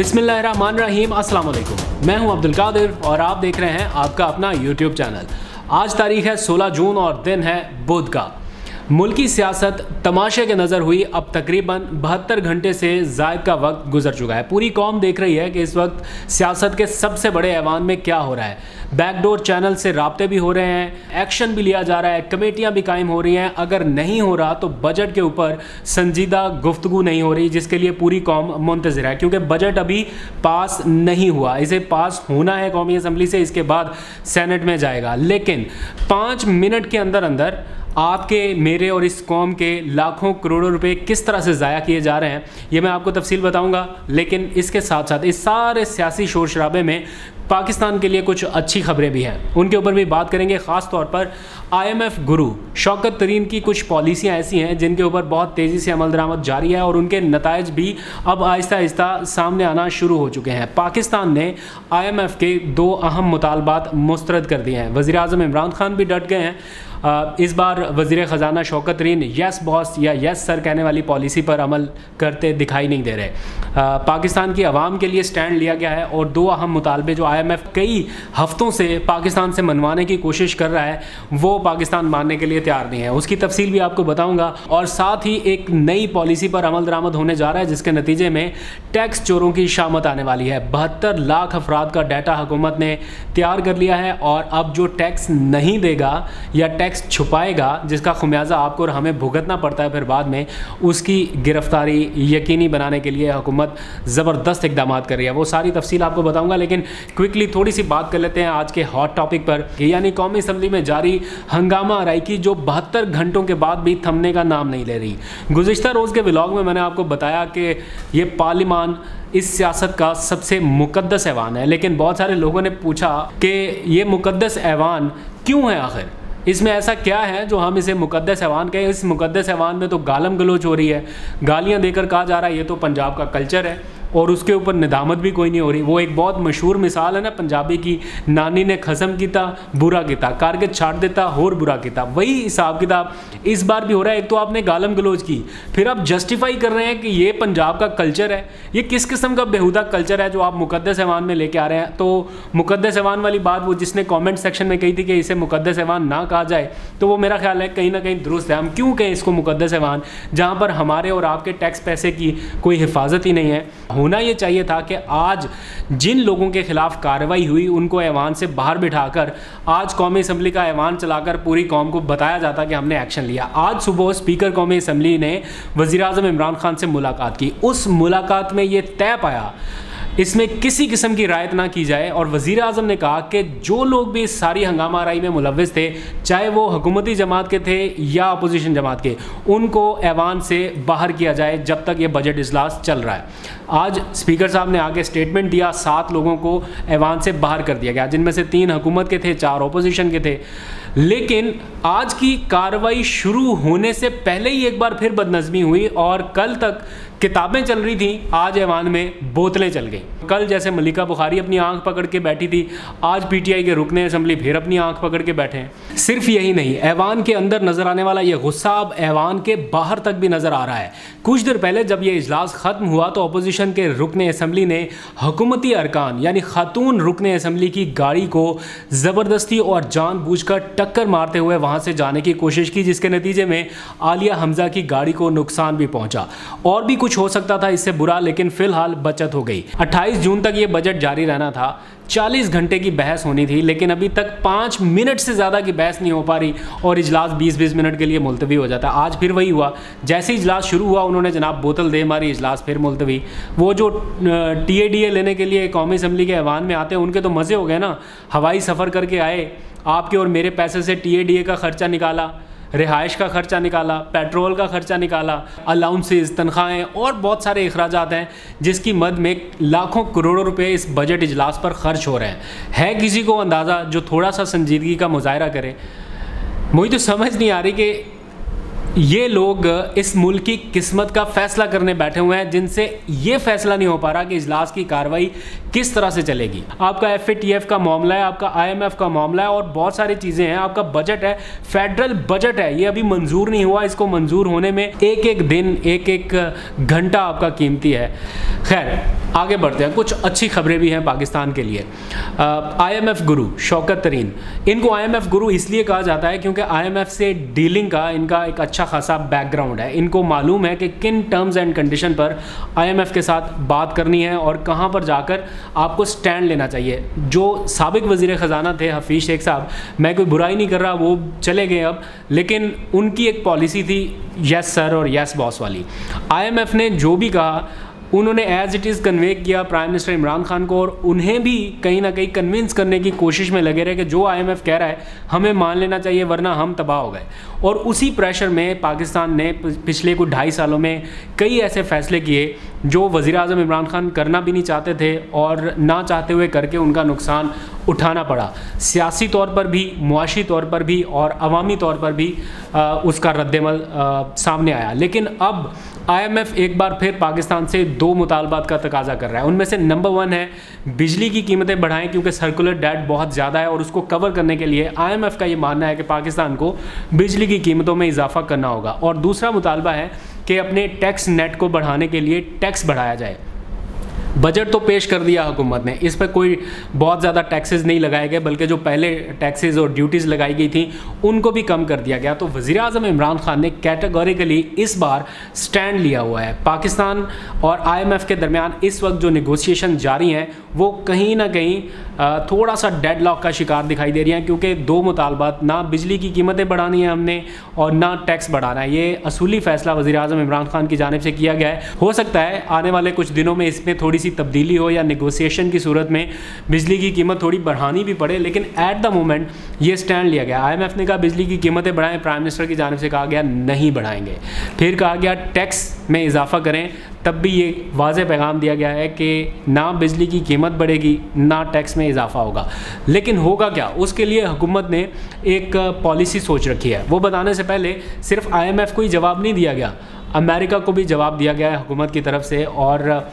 बिस्मिल्लाहिर्रहमानिर्रहीम अस्सलाम वालेकुम मैं हूँ अब्दुल कादिर और आप देख रहे हैं आपका अपना यूट्यूब चैनल। आज तारीख है 16 जून और दिन है बुध का। मुल्की सियासत तमाशे के नज़र हुई। अब तकरीबन बहत्तर घंटे से जायद का वक्त गुजर चुका है। पूरी कौम देख रही है कि इस वक्त सियासत के सबसे बड़े ऐवान में क्या हो रहा है। बैकडोर चैनल से रबते भी हो रहे हैं, एक्शन भी लिया जा रहा है, कमेटियाँ भी कायम हो रही हैं। अगर नहीं हो रहा तो बजट के ऊपर संजीदा गुफ्तु नहीं हो रही, जिसके लिए पूरी कौम मुंतजर है, क्योंकि बजट अभी पास नहीं हुआ। इसे पास होना है कौमी असम्बली से, इसके बाद सेनेट में जाएगा। लेकिन पाँच मिनट के अंदर अंदर आपके, मेरे और इस कौम के लाखों करोड़ों रुपए किस तरह से ज़ाया किए जा रहे हैं, ये मैं आपको तफसील बताऊँगा। लेकिन इसके साथ साथ इस सारे सियासी शोर शराबे में पाकिस्तान के लिए कुछ अच्छी खबरें भी हैं। उनके ऊपर भी बात करेंगे, ख़ास तौर पर आईएमएफ गुरु शौकत तरीन की कुछ पॉलिसियाँ ऐसी हैं जिनके ऊपर बहुत तेज़ी से अमल दरामद जारी है और उनके नतज भी अब आहिस्ता आहिस्ता सामने आना शुरू हो चुके हैं। पाकिस्तान ने आईएमएफ के दो अहम मुतालबात मुस्तरद कर दिए हैं। वज़ी अजम इमरान खान भी डट गए हैं। इस बार वज़ी ख़जाना शौकत तरीन यस बॉस या यस सर कहने वाली पॉलिसी पर अमल करते दिखाई नहीं दे रहे। पाकिस्तान की आवाम के लिए स्टैंड लिया गया है और दो अहम मुतालबे जो आई एम एफ़ कई हफ्तों से पाकिस्तान से मनवाने की कोशिश कर रहा है, वो पाकिस्तान मानने के लिए तैयार नहीं है। उसकी तफसील भी आपको बताऊँगा और साथ ही एक नई पॉलिसी पर अमल दरामद होने जा रहा है, जिसके नतीजे में टैक्स चोरों की शामत आने वाली है। बहत्तर लाख अफराद का डाटा हुकूमत ने तैयार कर लिया है और अब जो टैक्स नहीं देगा या टैक्स टैक्स छुपाएगा, जिसका खुमियाजा आपको और हमें भुगतना पड़ता है, फिर बाद में उसकी गिरफ्तारी यकीनी बनाने के लिए हुकूमत ज़बरदस्त इकदाम कर रही है। वो सारी तफसील आपको बताऊँगा, लेकिन क्विकली थोड़ी सी बात कर लेते हैं आज के हॉट टॉपिक पर यानी कौमी असम्बली में जारी हंगामा आरई की, जो बहत्तर घंटों के बाद भी थमने का नाम नहीं ले रही। गुज्त रोज़ के ब्लॉग में मैंने आपको बताया कि ये पार्लिमान इस सियासत का सबसे मुकदस ऐवान है, लेकिन बहुत सारे लोगों ने पूछा कि ये मुकदस ऐवान क्यों है आखिर? इसमें ऐसा क्या है जो हम इसे मुकदस ऐवान कहें? इस मुकदस ऐवान में तो गालम गलोच हो रही है। गालियाँ देकर कहा जा रहा है, ये तो पंजाब का कल्चर है। और उसके ऊपर निदामत भी कोई नहीं हो रही। वो एक बहुत मशहूर मिसाल है ना, पंजाबी की, नानी ने खसम किया बुरा किया कारगत छाट देता और बुरा किया वही हिसाब किताब इस बार भी हो रहा है। एक तो आपने गालम गलोच की, फिर आप जस्टिफाई कर रहे हैं कि ये पंजाब का कल्चर है। ये किस किस्म का बेहुदा कल्चर है जो आप मुकदस ऐवान में लेके आ रहे हैं? तो मुकदस ऐवान वाली बात वो जिसने कॉमेंट सेक्शन में कही थी कि इसे मुकदस ऐवान ना कहा जाए तो वो मेरा ख्याल है कहीं ना कहीं दुरुस्त है। हम क्यों कहें इसको मुकदस ऐवान, जहाँ पर हमारे और आपके टैक्स पैसे की कोई हिफाजत ही नहीं है? होना ये चाहिए था कि आज जिन लोगों के खिलाफ कार्रवाई हुई, उनको ऐवान से बाहर बिठाकर आज कौमी असम्बली का ऐवान चलाकर पूरी कौम को बताया जाता कि हमने एक्शन लिया। आज सुबह स्पीकर कौमी असम्बली ने वज़ी अजम इमरान खान से मुलाकात की। उस मुलाकात में ये तय पाया इसमें किसी किस्म की रायत ना की जाए। और वज़ी अजम ने कहा कि जो लोग भी इस सारी हंगामा राई में मुलविस थे, चाहे वो हुकूमती जमात के थे या अपोजिशन जमात के, उनको ऐवान से बाहर किया जाए जब तक ये बजट इजलास चल रहा है। आज स्पीकर साहब ने आगे स्टेटमेंट दिया, सात लोगों को ऐवान से बाहर कर दिया गया, जिनमें से तीन हुकूमत के थे, चार अपोजिशन के थे। लेकिन आज की कार्रवाई शुरू होने से पहले ही एक बार फिर बदनज़मी हुई और कल तक किताबें चल रही थी। आज ऐवान में बोतलें चल गई। कल जैसे मलिका बुखारी अपनी आँख पकड़ के बैठी थी, आज पीटीआई के रुकने असम्बली फिर अपनी आँख पकड़ के बैठे हैं। सिर्फ़ यही नहीं, ऐवान के अंदर नज़र आने वाला ये गुस्सा अब ऐवान के बाहर तक भी नज़र आ रहा है। कुछ देर पहले जब यह इजलास ख़त्म हुआ तो अपोजिशन के रुकने असम्बली ने हुकूमती अरकान, यानी खातून रुकने असम्बली की गाड़ी को ज़बरदस्ती और जानबूझ कर टक्कर मारते हुए से जाने की कोशिश की, जिसके नतीजे में आलिया हमज़ा की गाड़ी को नुकसान भी पहुँचा। और भी कुछ हो सकता था, इससे बुरा, लेकिन फ़िलहाल बचत हो गई। अट्ठाईस जून तक ये बजट जारी रहना था। 40 घंटे की बहस होनी थी, लेकिन अभी तक पाँच मिनट से ज़्यादा की बहस नहीं हो पा रही और इजलास 20-20 मिनट के लिए मुलतवी हो जाता। आज फिर वही हुआ। जैसे इजलास शुरू हुआ, उन्होंने जनाब बोतल दे मारी, इजलास फिर मुलतवी। वो जो टी ए लेने के लिए कौमी असम्बली के ऐवान में आते हैं, उनके तो मज़े हो गए ना। हवाई सफ़र करके आए, आपके और मेरे पैसे से टी ए का ख़र्चा निकाला। रिहाइश का ख़र्चा निकाला, पेट्रोल का ख़र्चा निकाला, अलाउंसेस, तनख्वाहें और बहुत सारे अखराज हैं जिसकी मद में लाखों करोड़ों रुपए इस बजट इजलास पर ख़र्च हो रहे हैं। है किसी को अंदाज़ा जो थोड़ा सा संजीदगी का मुजाहरा करे? मुझे तो समझ नहीं आ रही कि ये लोग इस मुल्क की किस्मत का फैसला करने बैठे हुए हैं जिनसे ये फैसला नहीं हो पा रहा कि इजलास की कार्रवाई किस तरह से चलेगी? आपका एफएटीएफ का मामला है, आपका आईएमएफ का मामला है और बहुत सारी चीज़ें हैं। आपका बजट है फेडरल बजट है। ये अभी मंजूर नहीं हुआ, इसको मंजूर होने में एक एक दिन एक एक घंटा आपका कीमती है। खैर, आगे बढ़ते हैं। कुछ अच्छी खबरें भी हैं पाकिस्तान के लिए। आईएमएफ गुरु शौकत तरीन। इनको आईएमएफ गुरु इसलिए कहा जाता है क्योंकि आईएमएफ से डीलिंग का, इनका एक अच्छा खासा बैकग्राउंड है। इनको मालूम है कि किन टर्म्स एंड कंडीशन पर आईएमएफ के साथ बात करनी है और कहाँ पर जाकर आपको स्टैंड लेना चाहिए। जो सबक वज़ी ख़जाना थे, हफीज़ शेख साहब, मैं कोई बुराई नहीं कर रहा, वो चले गए अब, लेकिन उनकी एक पॉलिसी थी यस सर और यस बॉस वाली। आईएमएफ ने जो भी कहा उन्होंने एज इट इज़ कन्वे किया प्राइम मिनिस्टर इमरान खान को और उन्हें भी कहीं ना कहीं कन्विंस करने की कोशिश में लगे रहे कि जो आईएमएफ कह रहा है हमें मान लेना चाहिए वरना हम तबाह हो गए। और उसी प्रेशर में पाकिस्तान ने पिछले कुछ ढाई सालों में कई ऐसे फैसले किए जो वज़ी अजम इमरान खान करना भी नहीं चाहते थे और ना चाहते हुए करके उनका नुकसान उठाना पड़ा। सियासी तौर पर भी मुआशी तौर पर भी और अवामी तौर पर भी आ, उसका रद्दमल सामने आया। लेकिन अब आईएमएफ एक बार फिर पाकिस्तान से दो मुतालबात का तकाजा कर रहा है। उनमें से नंबर वन है, बिजली की कीमतें बढ़ाएँ क्योंकि सर्कुलर डेट बहुत ज़्यादा है और उसको कवर करने के लिए आईएमएफ का ये मानना है कि पाकिस्तान को बिजली की कीमतों में इजाफा करना होगा। और दूसरा मुतालबा है कि अपने टैक्स नेट को बढ़ाने के लिए टैक्स बढ़ाया जाए। बजट तो पेश कर दिया हुकूमत ने। इस पर कोई बहुत ज़्यादा टैक्सेस नहीं लगाए गए, बल्कि जो पहले टैक्सेस और ड्यूटीज़ लगाई गई थी, उनको भी कम कर दिया गया। तो वज़ी अजम इमरान खान ने कैटेगोरिकली इस बार स्टैंड लिया हुआ है। पाकिस्तान और आईएमएफ के दरमियान इस वक्त जो निगोसिएशन जारी हैं, वो कहीं ना कहीं थोड़ा सा डेड लॉक का शिकार दिखाई दे रही हैं, क्योंकि दो मुतालबात, ना बिजली की कीमतें बढ़ानी है हमने और ना टैक्स बढ़ाना है। ये असूली फ़ैसला वज़ी अजम इमरान खान की जानब से किया गया है। हो सकता है आने वाले कुछ दिनों में इसमें थोड़ी सी तब्दीली हो या निगोसिएशन की सूरत में बिजली की कीमत थोड़ी बढ़ानी भी पड़े, लेकिन एट द मोमेंट ये स्टैंड लिया गया। आईएमएफ ने कहा, बिजली की कीमतें बढ़ाएँ प्राइम मिनिस्टर की जानब से कहा गया, नहीं बढ़ाएँगे। फिर कहा गया टैक्स में इजाफा करें, तब भी ये वाज पैगाम दिया गया है कि ना बिजली की कीमत बढ़ेगी, ना टैक्स में इजाफा होगा। लेकिन होगा क्या? उसके लिए हुकूमत ने एक पॉलिसी सोच रखी है। वो बताने से पहले सिर्फ़ आईएमएफ को ही जवाब नहीं दिया गया, अमेरिका को भी जवाब दिया गया है हुकूमत की तरफ़ से और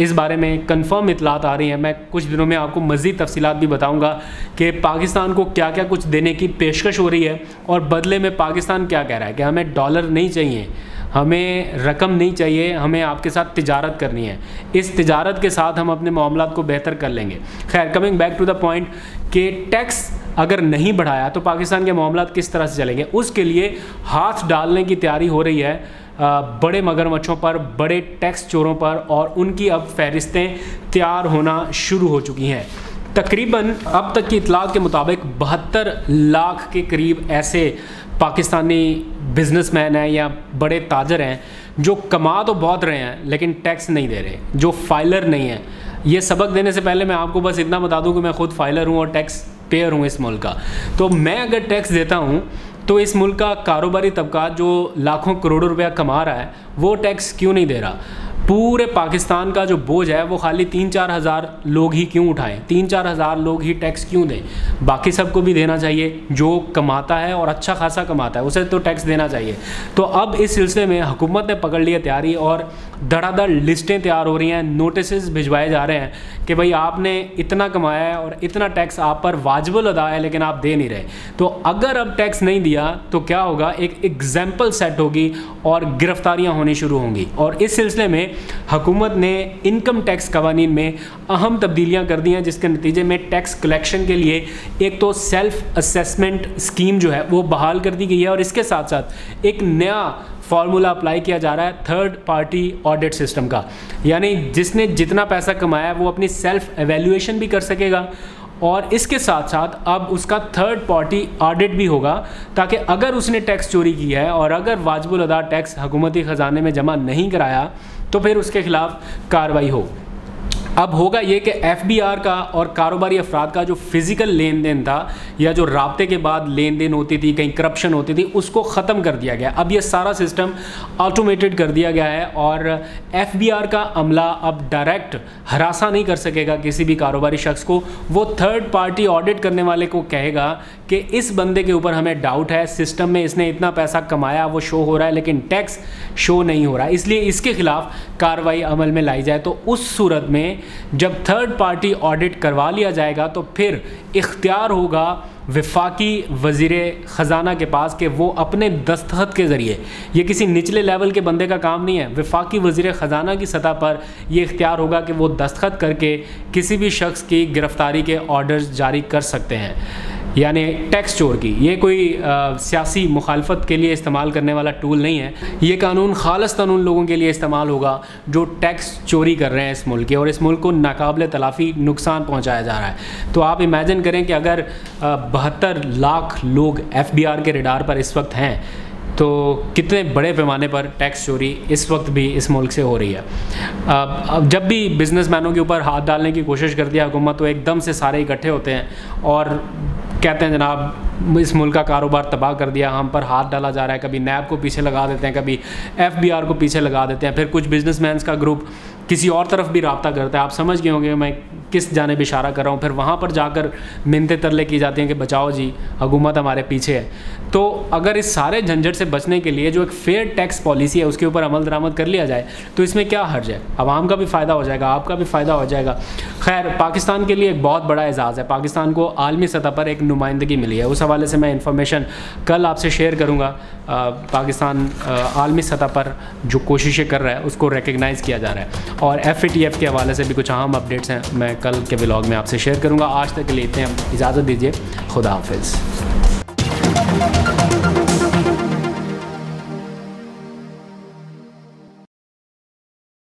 इस बारे में कन्फर्म इतलात आ रही हैं। मैं कुछ दिनों में आपको मज़ीद तफसीत भी बताऊँगा कि पाकिस्तान को क्या क्या कुछ देने की पेशकश हो रही है और बदले में पाकिस्तान क्या कह रहा है कि हमें डॉलर नहीं चाहिए, हमें रकम नहीं चाहिए, हमें आपके साथ तिजारत करनी है। इस तिजारत के साथ हम अपने मामला को बेहतर कर लेंगे। खैर coming back to the point कि टैक्स अगर नहीं बढ़ाया तो पाकिस्तान के मामला किस तरह से चलेंगे? उसके लिए हाथ डालने की तैयारी हो रही है। बड़े मगरमच्छों पर, बड़े टैक्स चोरों पर और उनकी अब फहरिस्तें तैयार होना शुरू हो चुकी हैं। तकरीबन अब तक की इतलात के मुताबिक बहत्तर लाख के करीब ऐसे पाकिस्तानी बिजनेसमैन हैं या बड़े ताजर हैं जो कमा तो बहुत रहे हैं, लेकिन टैक्स नहीं दे रहे, जो फाइलर नहीं है। ये सबक देने से पहले मैं आपको बस इतना बता दूँ कि मैं खुद फाइलर हूँ और टैक्स पेयर हूँ इस मुल्क का। तो मैं अगर टैक्स देता हूँ तो इस मुल्क का कारोबारी तबका जो लाखों करोड़ों रुपया कमा रहा है, वो टैक्स क्यों नहीं दे रहा? पूरे पाकिस्तान का जो बोझ है, वो खाली तीन चार हज़ार लोग ही क्यों उठाएँ? तीन चार हज़ार लोग ही टैक्स क्यों दें? बाकी सबको भी देना चाहिए, जो कमाता है और अच्छा खासा कमाता है, उसे तो टैक्स देना चाहिए। तो अब इस सिलसिले में हुकूमत ने पकड़ लिया तैयारी और धड़ाधड़ लिस्टें तैयार हो रही हैं नोटिस भिजवाए जा रहे हैं कि भाई आपने इतना कमाया है और इतना टैक्स आप पर वाजबल अदा है, लेकिन आप दे नहीं रहे। तो अगर अब टैक्स नहीं दिया तो क्या होगा? एक एग्ज़ाम्पल सेट होगी और गिरफ्तारियाँ होनी शुरू होंगी। और इस सिलसिले में हुकूमत ने इनकम टैक्स कवानीन में अहम तब्दीलियाँ कर दी हैं, जिसके नतीजे में टैक्स कलेक्शन के लिए एक तो सेल्फ असेसमेंट स्कीम जो है, वो बहाल कर दी गई है। और इसके साथ साथ एक नया फार्मूला अप्लाई किया जा रहा है थर्ड पार्टी ऑडिट सिस्टम का। यानी जिसने जितना पैसा कमाया, वो अपनी सेल्फ एवेल्यूएशन भी कर सकेगा और इसके साथ साथ अब उसका थर्ड पार्टी ऑडिट भी होगा ताकि अगर उसने टैक्स चोरी की है और अगर वाजबुल अदा टैक्स हुकूमती ख़जाने में जमा नहीं कराया तो फिर उसके खिलाफ कार्रवाई हो। अब होगा ये कि एफबीआर का और कारोबारी अफराद का जो फ़िज़िकल लेन देन था या जो रबते के बाद लेन देन होती थी, कहीं करप्शन होती थी, उसको ख़त्म कर दिया गया। अब ये सारा सिस्टम ऑटोमेटेड कर दिया गया है और एफबीआर का अमला अब डायरेक्ट हरासा नहीं कर सकेगा किसी भी कारोबारी शख्स को। वो थर्ड पार्टी ऑडिट करने वाले को कहेगा कि इस बंदे के ऊपर हमें डाउट है सिस्टम में इसने इतना पैसा कमाया, वो शो हो रहा है, लेकिन टैक्स शो नहीं हो रहा। इसलिए इसके खिलाफ कार्रवाई अमल में लाई जाए। तो उस सूरत में जब थर्ड पार्टी ऑडिट करवा लिया जाएगा तो फिर इख्तियार होगा विफाकी वज़ीर ख़जाना के पास कि वो अपने दस्तखत के ज़रिए। ये किसी निचले लेवल के बंदे का काम नहीं है। विफाकी वज़ीर ख़जाना की सतह पर यह इख्तियार होगा कि वो दस्तखत करके किसी भी शख्स की गिरफ़्तारी के ऑर्डर्स जारी कर सकते हैं। यानी टैक्स चोर की। ये कोई सियासी मुखालफत के लिए इस्तेमाल करने वाला टूल नहीं है। ये कानून खालस्तन उन लोगों के लिए इस्तेमाल होगा जो टैक्स चोरी कर रहे हैं इस मुल्क के, और इस मुल्क को नाकबिल तलाफ़ी नुकसान पहुँचाया जा रहा है। तो आप इमेजिन करें कि अगर बहत्तर लाख लोग एफ़ बी आर के रिडार पर इस वक्त हैं तो कितने बड़े पैमाने पर टैक्स चोरी इस वक्त भी इस मुल्क से हो रही है। अब जब भी बिजनेसमैनों के ऊपर हाथ डालने की कोशिश करती है हुकूमत तो एकदम से सारे इकट्ठे होते हैं, और कहते हैं जनाब, इस मुल्क का कारोबार तबाह कर दिया, हम पर हाथ डाला जा रहा है, कभी नैब को पीछे लगा देते हैं, कभी एफबीआर को पीछे लगा देते हैं, फिर कुछ बिजनेसमैन का ग्रुप किसी और तरफ़ भी रबता करता है। आप समझ गए होंगे, मैं किस जाने भी इशारा कर रहा हूँ, फिर वहाँ पर जाकर मिनते तरले की जाती हैं कि बचाओ जी हुकूमत हमारे पीछे है। तो अगर इस सारे झंझट से बचने के लिए जो एक फेयर टैक्स पॉलिसी है, उसके ऊपर अमल दरामद कर लिया जाए तो इसमें क्या हर्ज है? आवाम का भी फ़ायदा हो जाएगा, आपका भी फ़ायदा हो जाएगा। खैर, पाकिस्तान के लिए एक बहुत बड़ा एजाज़ है। पाकिस्तान को आलमी सतह पर एक नुमाइंदगी मिली है। उस हवाले से मैं इन्फॉर्मेशन कल आपसे शेयर करूँगा। पाकिस्तान आलमी सतह पर जो कोशिशें कर रहा है, उसको रिकगनाइज़ किया जा रहा है। और एफ़ के हवाले से भी कुछ अहम अपडेट्स हैं, मैं कल के ब्लॉग में आपसे शेयर करूँगा। आज तक के लिए इतने। इजाज़त दीजिए। खुदा हाफिज़।